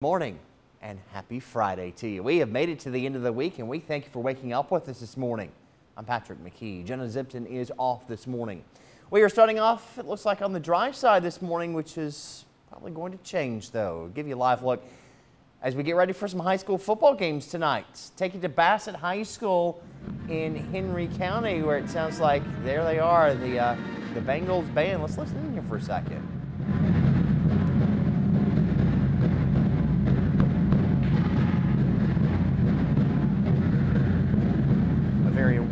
Morning and happy Friday to you. We have made it to the end of the week and we thank you for waking up with us this morning. I'm Patrick McKee. Jenna Zibton is off this morning. We are starting off, it looks like on the dry side this morning, which is probably going to change though. I'll give you a live look as we get ready for some high school football games tonight. Take you to Bassett High School in Henry County where it sounds like there they are, the, uh, the Bengals band. Let's listen in here for a second.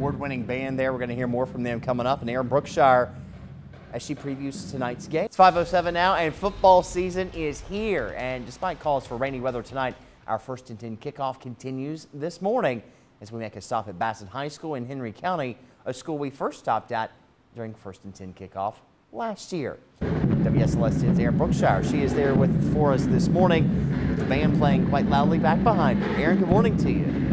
Very award-winning band there. We're going to hear more from them coming up. And Erin Brookshier as she previews tonight's game. It's 5.07 now, and football season is here. And despite calls for rainy weather tonight, our first and 10 kickoff continues this morning as we make a stop at Bassett High School in Henry County, a school we first stopped at during first and 10 kickoff last year. WSLS 10's Erin Brookshier. She is there with for us this morning with the band playing quite loudly back behind her. Erin, good morning to you.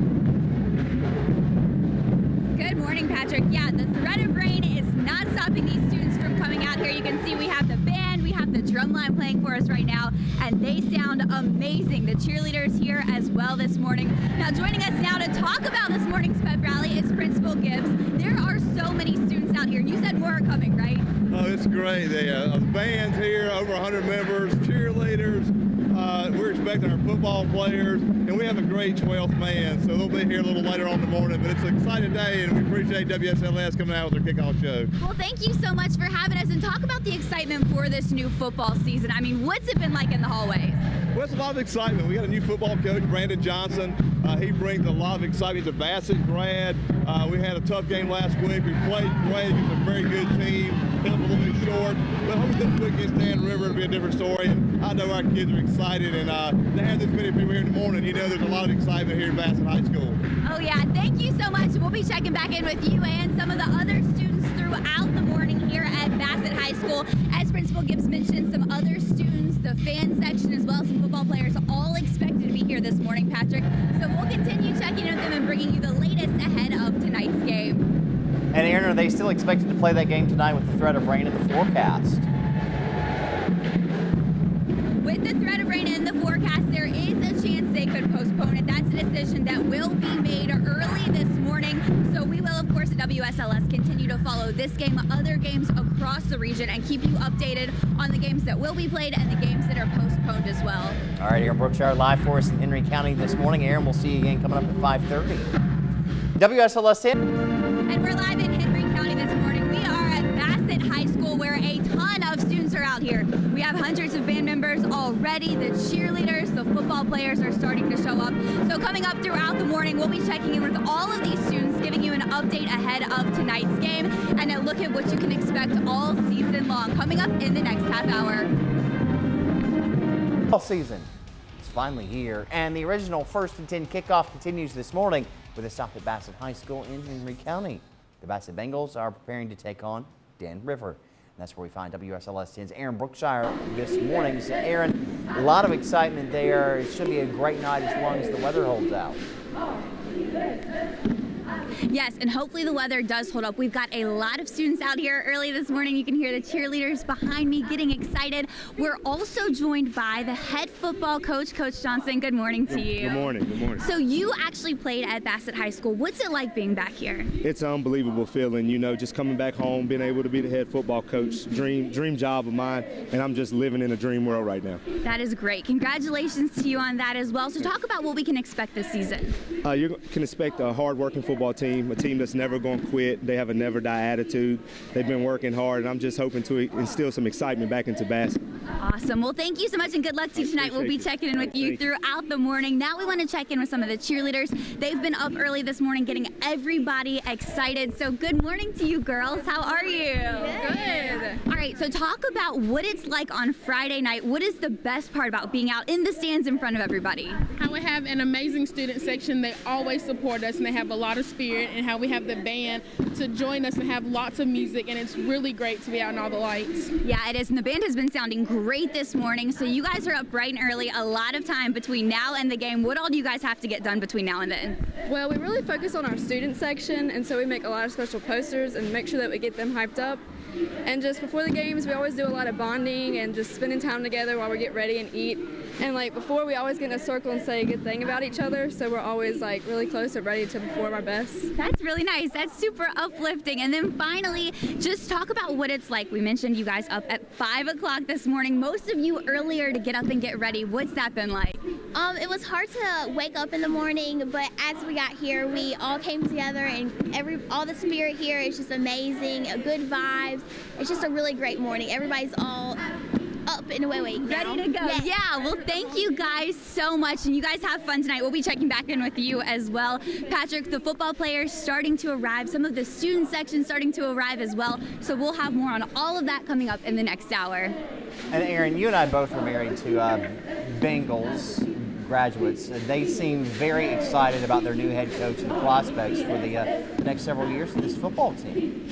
Good morning, Patrick. Yeah, the threat of rain is not stopping these students from coming out here. You can see we have the band, we have the drum line playing for us right now, and they sound amazing. The cheerleaders here as well this morning. Now, joining us now to talk about this morning's pep rally is Principal Gibbs. There are so many students out here. And you said more are coming, right? Oh, it's great. The band's here, over 100 members, cheerleaders, uh, we're expecting our football players, and we have a great 12th man, so they'll be here a little later on in the morning. But it's an exciting day, and we appreciate WSLS coming out with their kickoff show. Well, thank you so much for having us, and talk about the excitement for this new football season. I mean, what's it been like in the hallways? Well, it's a lot of excitement. We got a new football coach, Brandon Johnson. Uh, he brings a lot of excitement. He's a Bassett grad. Uh, we had a tough game last week. We played great against a very good team. Short. But against Dan River it'll be a different story. And I know our kids are excited. And uh, to have this many people here in the morning, you know there's a lot of excitement here at Bassett High School. Oh, yeah. Thank you so much. We'll be checking back in with you and some of the other students throughout the morning here at Bassett High School. As Principal Gibbs mentioned, some other students, the fan section, as well as some football players, all expected to be here this morning, Patrick. So we'll continue checking in with them and bringing you the latest ahead of tonight's game. And Erin, are they still expected to play that game tonight with the threat of rain in the forecast? With the threat of rain in the forecast, there is a chance they could postpone it. That's a decision that will be made early this morning. So we will, of course, at WSLS continue to follow this game, other games across the region, and keep you updated on the games that will be played and the games that are postponed as well. All right, Erin Brookshier live for us in Henry County this morning. Erin, we'll see you again coming up at 5.30. WSLS 10. And we're live in Henry County this morning. We are at Bassett High School where a ton of students are out here. We have hundreds of band members already. The cheerleaders, the football players are starting to show up. So coming up throughout the morning, we'll be checking in with all of these students, giving you an update ahead of tonight's game and a look at what you can expect all season long coming up in the next half hour. All season is finally here, and the original first and 10 kickoff continues this morning with a stop at Bassett High School in Henry County. The Bassett Bengals are preparing to take on Dan River. And that's where we find WSLS 10's Erin Brookshier this morning. So, Erin, a lot of excitement there. It should be a great night as long as the weather holds out. Yes, and hopefully the weather does hold up. We've got a lot of students out here early this morning. You can hear the cheerleaders behind me getting excited. We're also joined by the head football coach, Coach Johnson. Good morning to you. Good morning. Good morning. So you actually played at Bassett High School. What's it like being back here? It's an unbelievable feeling, you know, just coming back home, being able to be the head football coach. Dream dream job of mine, and I'm just living in a dream world right now. That is great. Congratulations to you on that as well. So talk about what we can expect this season. Uh, you can expect a hard-working football team, a team that's never going to quit. They have a never-die attitude. They've been working hard, and I'm just hoping to instill some excitement back into basketball. Awesome. Well, thank you so much, and good luck to you tonight. We'll be checking in with you throughout the morning. Now we want to check in with some of the cheerleaders. They've been up early this morning getting everybody excited. So good morning to you girls. How are you? Good. All right, so talk about what it's like on Friday night. What is the best part about being out in the stands in front of everybody? How we have an amazing student section. They always support us and they have a lot of spirit and how we have the band to join us and have lots of music and it's really great to be out in all the lights. Yeah, it is. And the band has been sounding great this morning. So you guys are up bright and early, a lot of time between now and the game. What all do you guys have to get done between now and then? Well, we really focus on our student section, and so we make a lot of special posters and make sure that we get them hyped up. And just before the games, we always do a lot of bonding and just spending time together while we get ready and eat. And like before, we always get in a circle and say a good thing about each other. So we're always like really close and ready to perform our best. That's really nice. That's super uplifting. And then finally, just talk about what it's like. We mentioned you guys up at 5 o'clock this morning. Most of you earlier to get up and get ready. What's that been like? Um, it was hard to wake up in the morning, but as we got here, we all came together, and every all the spirit here is just amazing. A good vibes. It's just a really great morning. Everybody's all up and awake now. Ready to go. Yes. Yeah. Well, thank you guys so much. And you guys have fun tonight. We'll be checking back in with you as well. Patrick, the football players starting to arrive. Some of the student sections starting to arrive as well. So we'll have more on all of that coming up in the next hour. And Erin, you and I both are married to uh, Bengals graduates. They seem very excited about their new head coach and prospects for the uh, next several years of this football team.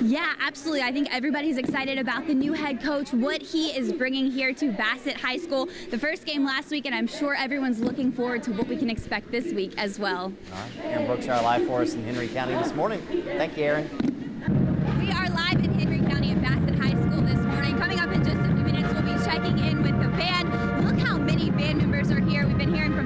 Yeah, absolutely. I think everybody's excited about the new head coach, what he is bringing here to Bassett High School. The first game last week, and I'm sure everyone's looking forward to what we can expect this week as well. All right. Erin Brookshier live for us in Henry County this morning. Thank you, Erin.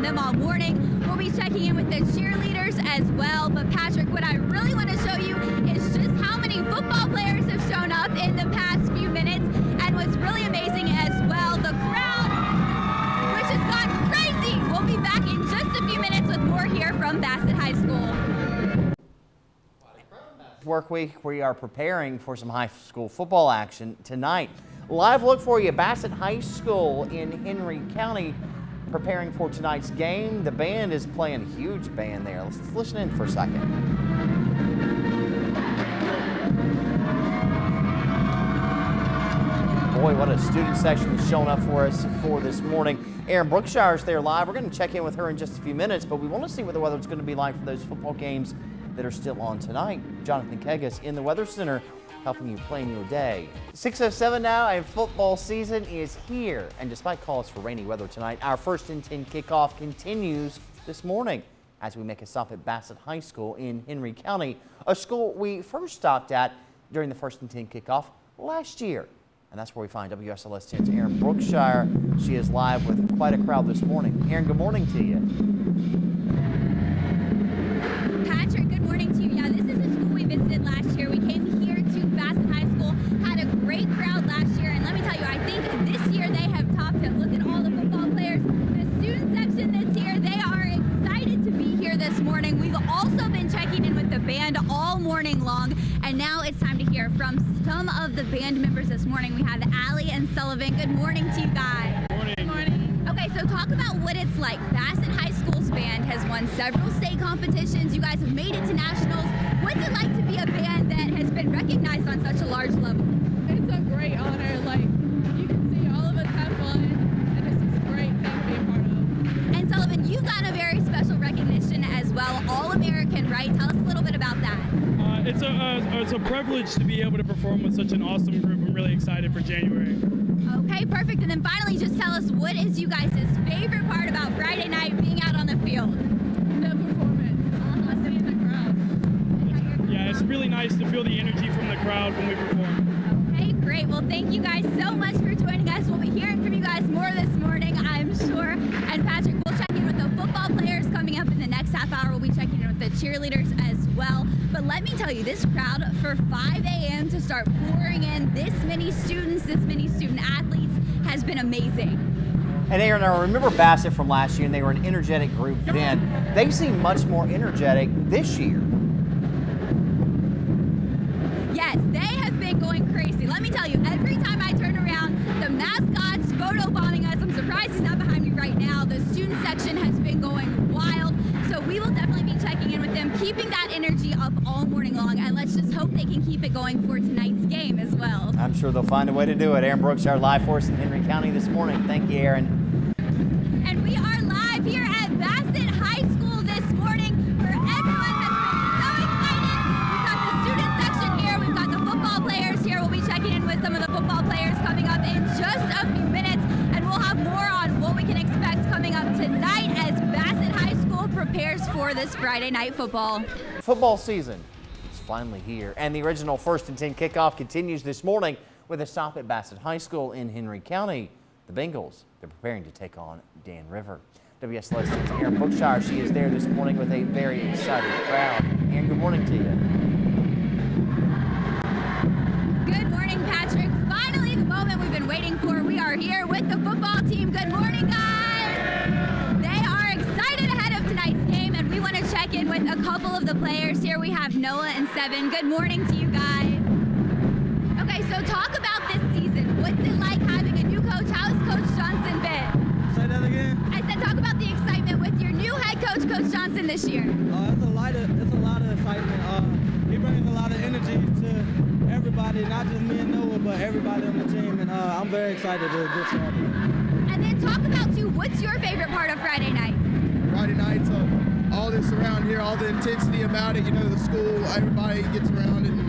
Them all morning. We'll be checking in with the cheerleaders as well. But Patrick, what I really want to show you is just how many football players have shown up in the past few minutes. And what's really amazing as well, the crowd, which has gone crazy. We'll be back in just a few minutes with more here from Bassett High School. Work week, we are preparing for some high school football action tonight. Live look for you, Bassett High School in Henry County, preparing for tonight's game. The band is playing a huge band there. Let's listen in for a second. Boy, what a student section is showing up for us for this morning. Erin Brookshier's there live. We're going to check in with her in just a few minutes, but we want to see what the weather's going to be like for those football games that are still on tonight. Jonathan Kegges in the Weather Center helping you plan your day. 6.07 now and football season is here. And despite calls for rainy weather tonight, our first and 10 kickoff continues this morning as we make a stop at Bassett High School in Henry County, a school we first stopped at during the first and 10 kickoff last year. And that's where we find WSLS 10's Erin Brookshier. She is live with quite a crowd this morning. Erin, good morning to you. Great crowd last year, and let me tell you, I think this year they have topped it. Look at all the football players, the student section that's here. They are excited to be here this morning. We've also been checking in with the band all morning long, and now it's time to hear from some of the band members this morning. We have Allie and Sullivan. Good morning to you guys. Good morning. Okay, so talk about what it's like. Bassett High School's band has won several state competitions. You guys have made it to nationals. What's it like to be a band that has been recognized on such a large level? Privilege to be able to perform with such an awesome group. I'm really excited for January. Okay, perfect. And then finally, just tell us what is you guys' favorite part about Friday night being out on the field? The performance, uh, seeing the crowd. Yeah, it's really nice to feel the energy from the crowd when we perform. Okay, great. Well, thank you guys so much for joining us. We'll be hearing from you guys more this morning, I'm sure. And Patrick, we'll check in with the football players coming up in the next half hour. We'll be checking in with the cheerleaders as well. But let me tell you, this crowd for 5 a.m. to start pouring in this many students, this many student athletes has been amazing. And Erin, I remember Bassett from last year, and they were an energetic group then. They seem much more energetic this year. Yes, they have been going crazy. Let me tell you, every time I turn around, the mascots photo bombing us. I'm surprised he's not behind me right now. The student section has been going wild. So we will definitely be checking in with them, keeping that up all morning long. And let's just hope they can keep it going for tonight's game as well. I'm sure they'll find a way to do it. Erin Brookshier live for us in Henry County this morning. Thank you, Erin. And we are live here at Bassett High School this morning where everyone has been so excited. We've got the student section here. We've got the football players here. We'll be checking in with some of the football players coming up in just a few minutes. And we'll have more on what we can expect coming up tonight as Bassett High School prepares for this Friday night football. Football season is finally here, and the original first and 10 kickoff continues this morning with a stop at Bassett High School in Henry County. the Bengals, they're preparing to take on Dan River. WSLS 6's Erin Brookshier, she is there this morning with a very excited crowd. Erin, good morning to you. Good morning, Patrick. Finally, the moment we've been waiting for. We are here with the football team. Good morning, guys. A couple of the players. Here we have Noah and Seven. Good morning to you guys. Okay, so talk about this season. What's it like having a new coach? How's Coach Johnson been? Say that again. I said talk about the excitement with your new head coach, Coach Johnson, this year. Uh, it's a lot of it's a lot of excitement. Uh, he brings a lot of energy to everybody, not just me and Noah, but everybody on the team, and uh, I'm very excited to get started. And then talk about too. What's your favorite part of Friday night? Friday nights, uh, all this around here, all the intensity about it. You know, the school, everybody gets around and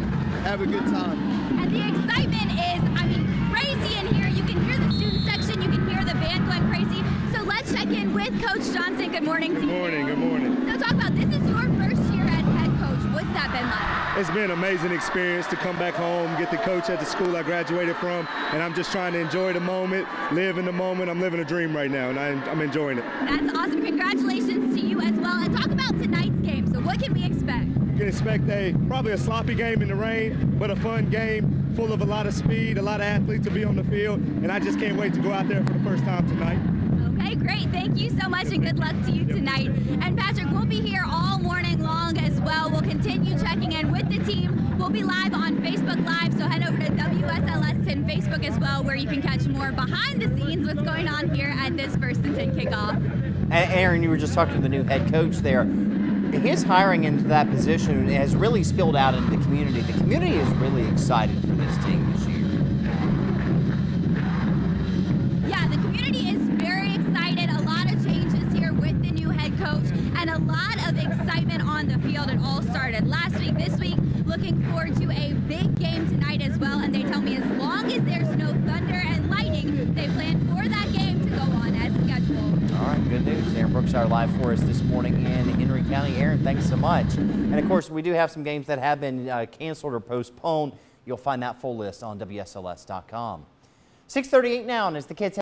have a good time. And the excitement is, I mean, crazy in here. You can hear the student section, you can hear the band going crazy. So let's check in with Coach Johnson. Good morning Good morning, good morning. So talk about this is your first year as head coach. What's that been like? It's been an amazing experience to come back home, get the coach at the school I graduated from, and I'm just trying to enjoy the moment, live in the moment. I'm living a dream right now, and I, I'm enjoying it. That's awesome. Congratulations to you as well. And talk about tonight's game. So what can we expect? You can expect a probably a sloppy game in the rain, but a fun game full of a lot of speed, a lot of athletes to be on the field, and I just can't wait to go out there for the first time tonight. Great. Thank you so much and good luck to you tonight. And Patrick, we'll be here all morning long as well. We'll continue checking in with the team. We'll be live on Facebook Live, so head over to WSLS 10 Facebook as well, where you can catch more behind the scenes what's going on here at this first and 10 kickoff. Erin, you were just talking to the new head coach there. His hiring into that position has really spilled out into the community. The community is really excited for this team started last week, this week. Looking forward to a big game tonight as well. And they tell me as long as there's no thunder and lightning, they plan for that game to go on as scheduled. All right, good news. Erin Brookshier live for us this morning in Henry County. Erin, thanks so much. And of course, we do have some games that have been uh, canceled or postponed. You'll find that full list on WSLS.com. 638 now, and as the kids